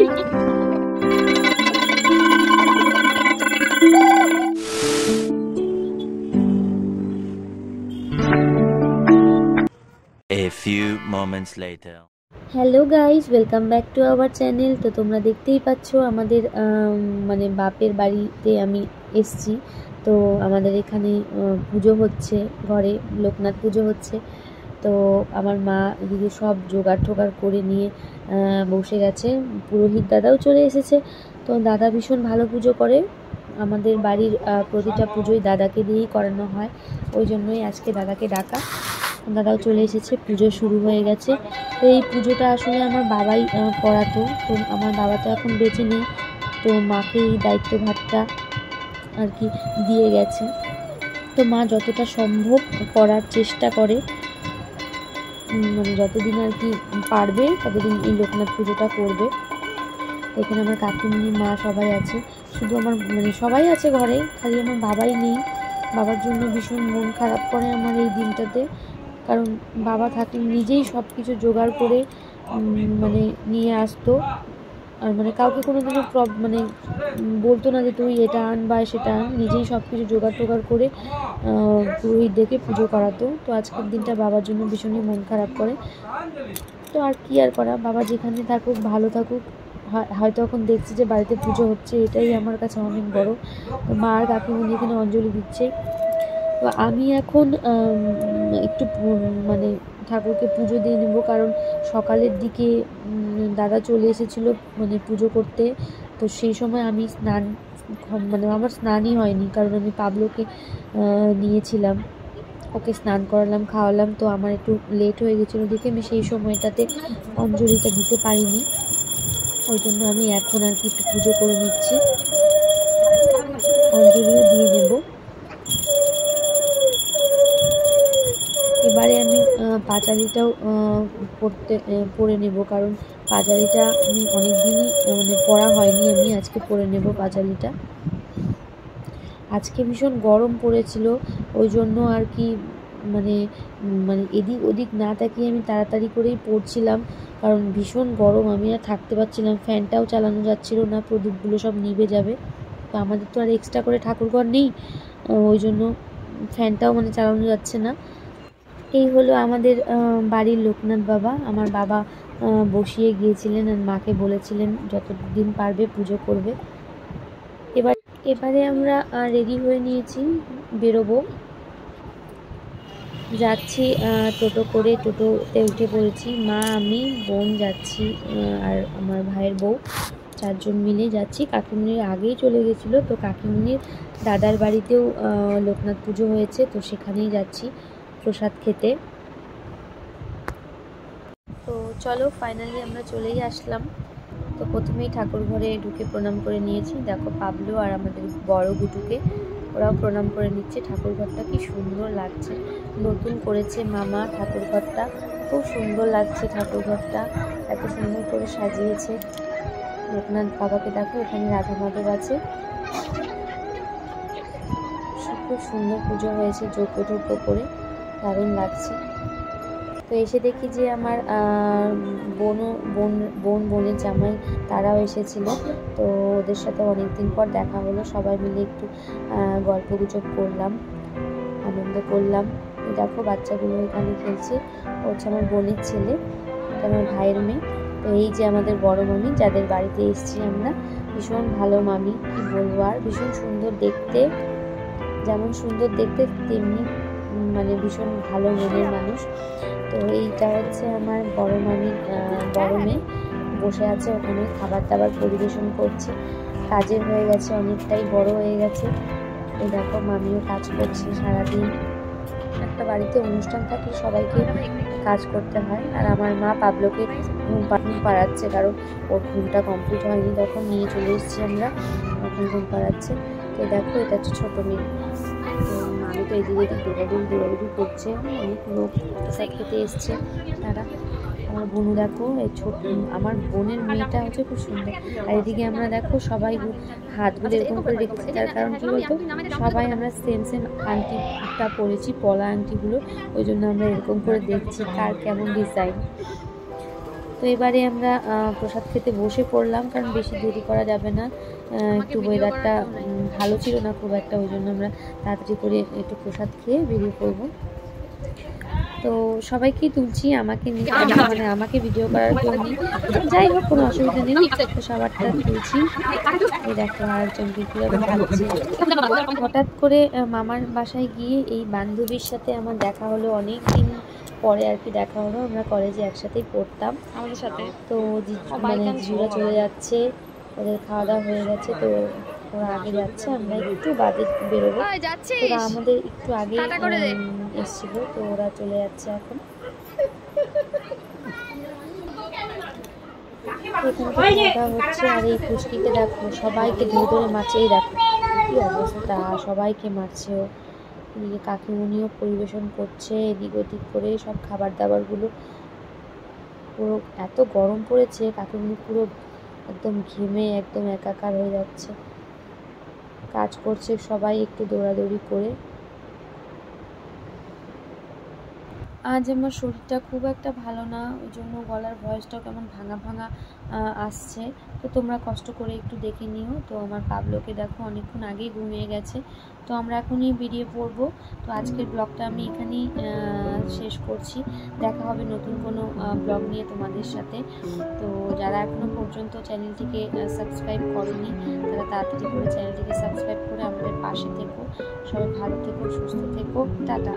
A few moments later. Hello guys welcome back to our channel তো তোমরা দেখতেই পাচ্ছ আমাদের আম, মানে বাপের বাড়িতে আমি এসছি। তো আমাদের এখানে পুজো হচ্ছে ঘরে লোকনাথ পুজো হচ্ছে। তো আমার মা এদিকে সব জোগাড় টোগাড় করে নিয়ে বসে গেছে। পুরোহিত দাদাও চলে এসেছে। তো দাদা ভীষণ ভালো পুজো করে। আমাদের বাড়ির প্রতিটা পুজোই দাদাকে দিয়েই করানো হয়। ওই জন্যই আজকে দাদাকে ডাকা। দাদাও চলে এসেছে। পুজো শুরু হয়ে গেছে। তো এই পুজোটা আসলে আমার বাবাই করাতো। তো আমার বাবা তো এখন বেঁচে নেই। তো মাকে এই দায়িত্বভারটা আর কি দিয়ে গেছে। তো মা যতটা সম্ভব করার চেষ্টা করে। মানে যতদিন আর কি পারবে, ততদিন এই লোকনাথ পুজোটা করবে। এখানে আমার কাকিমুনি মা সবাই আছে। শুধু আমার মানে সবাই আছে ঘরে, খালি আমার বাবাই নেই। বাবার জন্য ভীষণ মন খারাপ করে আমার এই দিনটাতে। কারণ বাবা থাকলে নিজেই সব কিছু জোগাড় করে মানে নিয়ে আসতো। আর মানে কাউকে কোনো দিনও মানে বলতো না যে তুই এটা আন বা সেটা আন, নিজেই সব কিছু জোগাড় টোগাড় করে পুরোহিত দেখে পুজো করাতো। তো আজকের দিনটা বাবার জন্য ভীষণই মন খারাপ করে। তো আর কি আর করা? বাবা যেখানে থাকুক, ভালো থাকুক। হয়- হয়তো এখন দেখছি যে বাড়িতে পুজো হচ্ছে, এটাই আমার কাছে অনেক বড়। মা আর কাকিমণি এখানে অঞ্জলি দিচ্ছে। আমি এখন একটু মানে ঠাকুরকে পুজো দিয়ে নেব, কারণ সকালের দিকে দাদা চলে এসেছিল মানে পুজো করতে। তো সেই সময় আমি স্নান মানে আমার স্নানই হয়নি, কারণ আমি পাবলোকে নিয়েছিলাম। ওকে স্নান করালাম, খাওয়ালাম, তো আমার একটু লেট হয়ে গেছিল দেখে আমি সেই সময়টাতে অঞ্জলিটা দিতে পারিনি। ওই জন্য আমি এখন আর কি একটু পুজো করে নিচ্ছি। পাঁচালিটাও পড়তে পড়ে নেব। কারণ পাঁচালিটা আমি অনেক দিনই মানে পড়া হয়নি আমি, আজকে পড়ে নেব পাঁচালিটা। আজকে ভীষণ গরম পড়েছিল, ওই জন্য আর কি মানে মানে এদিক ওদিক না তাকিয়ে আমি তাড়াতাড়ি করেই পড়ছিলাম। কারণ ভীষণ গরম, আমি আর থাকতে পারছিলাম, ফ্যানটাও চালানো যাচ্ছিল না, প্রদীপগুলো সব নিভে যাবে। তো আমাদের তো আর এক্সট্রা করে ঠাকুরঘর নেই ওই জন্য ফ্যানটাও মানে চালানো যাচ্ছে না। এই হলো আমাদের বাড়ির লোকনাথ বাবা। আমার বাবা বসিয়ে গিয়েছিলেন আর মাকে বলেছিলেন যতদিন পারবে পুজো করবে। এবার, এবারে আমরা রেডি হয়ে নিয়েছি, বেরোবো। যাচ্ছি টোটো করে। টোটোতে উঠে পড়েছি। মা, আমি, বোন যাচ্ছি আর আমার ভাইয়ের বউ। চারজন মিলে যাচ্ছি। কাকিমুনির আগেই চলে গেছিল। তো কাকিমুনির দাদার বাড়িতেও লোকনাথ পুজো হয়েছে। তো সেখানেই যাচ্ছি। প্রসাদ খেতে। তো চলো ফাইনালি আমরা চলেই আসলাম। তো প্রথমেই ঠাকুর ঘরে ঢুকে প্রণাম করে নিয়েছি। দেখো পাবলো আর আমাদের বড় গুটুকে। ওরাও প্রণাম করে নিচ্ছে। ঠাকুর ঘরটা কি সুন্দর লাগছে। নতুন করেছে মামা ঠাকুর ঘরটা। খুব সুন্দর লাগছে ঠাকুর ঘরটা। এত সুন্দর করে সাজিয়েছে। লোকনাথ বাবাকে দেখো, এখানে রাধা মাধব আছে। খুব সুন্দর পুজো হয়েছে যজ্ঞ টজ্ঞ করে। দারুণ লাগছে। তো এসে দেখি যে আমার বোনও বোন বোন বোনের জামাই তারাও এসেছিল। তো ওদের সাথে অনেকদিন পর দেখা হলো। সবাই মিলে একটু গল্প গুজব করলাম, আনন্দ করলাম। দেখো বাচ্চাগুলো এখানে খেলছে। হচ্ছে আমার বোনের ছেলে, এটা আমার ভাইয়ের মেয়ে। তো এই যে আমাদের বড় মামি, যাদের বাড়িতে এসেছি আমরা, ভীষণ ভালো মামি, কি বলব আর? ভীষণ সুন্দর দেখতে, যেমন সুন্দর দেখতে তেমনি মানে ভীষণ ভালো মনের মানুষ। তো এইটা হচ্ছে আমার বড় আহ, বড় মেয়ে। বসে আছে ওখানে খাবার দাবার পরিবেশন করছে। কাজের হয়ে গেছে অনেকটাই বড় হয়ে গেছে। এই দেখো মামিও কাজ করছে সারাদিন। একটা বাড়িতে অনুষ্ঠান থাকলে সবাইকে কাজ করতে হয়। আর আমার মা পাবলোকে ঘুম পা- ঘুম পাড়াচ্ছে কারণ ওর ঘুমটা কমপ্লিট হয়নি তখন নিয়ে চলে এসেছি আমরা। এখন ঘুম পাড়াচ্ছে। তো দেখো, এটা হচ্ছে ছোটো মেয়ে। তো আমি তো এদিকে এদিক দৌড়াদৌড়ি দৌড়াদৌড়ি করছে। অনেক লোক প্রসাদ খেতে এসছে, তারা। আমার বোনু দেখো, এই ছোট, আমার বোনের মেয়েটা হচ্ছে খুব সুন্দর। আর এদিকে আমরা দেখো, সবাই হাতগুলো এরকম করে রেখেছি। তার কারণ কি বলতো? সবাই আমরা সেম সেম আংটিটা পরেছি, পলা আংটিগুলো। ওই জন্য আমরা এরকম করে দেখছি কার কেমন ডিজাইন তো এবারে আমরা প্রসাদ খেতে বসে পড়লাম কারণ বেশি দেরি করা যাবে না। একটু ওয়েদারটা ভালো ছিল না খুব একটা ওই জন্য আমরা তাড়াতাড়ি করে একটু প্রসাদ খেয়ে বেরিয়ে পড়ব। তো সবাইকেই তুলছি আমাকে নি- মানে আমাকে ভিডিও করার জন্য। যাই হোক কোনো অসুবিধা নেই তো সবারটা তুলছি। এই দেখো খাচ্ছে হঠাৎ করে মামার বাসায় গিয়ে এই বান্ধবীর সাথে আমার দেখা হলো। অনেক দিন পরে আর কি দেখা হলো। আমরা কলেজে একসাথেই পড়তাম। আমাদের সাথে। তো মানে জিজুরা চলে যাচ্ছে ওদের খাওয়া দাওয়া হয়ে গেছে তো ওরা আগে যাচ্ছে আমরা একটু বাদে বেরোবো। আমাদের একটু আগে। এসেছিল তো ওরা চলে যাচ্ছে এখন। হচ্ছে আর এই দেখো সবাইকে ধরে ধরে মারছে এই দেখো কি অবস্থা? সবাইকে মারছে ও। এদিকে কাকিমুনিও পরিবেশন করছে এদিক ওদিক করে সব খাবার দাবারগুলো পুরো এত গরম পড়েছে কাকিমুনি পুরো একদম ঘেমে একদম একাকার হয়ে যাচ্ছে। কাজ করছে সবাই একটু দৌড়াদৌড়ি করে। আজ আমার শরীরটা খুব একটা ভালো না ওই জন্য গলার ভয়েসটাও কেমন ভাঙা ভাঙা আসছে। তো তোমরা কষ্ট করে একটু দেখে নিও। তো আমার পাবলোকে দেখো, অনেকক্ষণ আগেই ঘুমিয়ে গেছে। তো আমরা এখনই বেরিয়ে পড়ব। তো আজকের ব্লগটা আমি এখানেই শেষ করছি। দেখা হবে নতুন কোনো ব্লগ নিয়ে তোমাদের সাথে। তো যারা এখনও পর্যন্ত চ্যানেলটিকে সাবস্ক্রাইব করনি, তারা তাড়াতাড়ি করে চ্যানেলটিকে সাবস্ক্রাইব করে আমাদের পাশে থেকো। সবাই ভালো থেকো, সুস্থ থেকো। টাটা।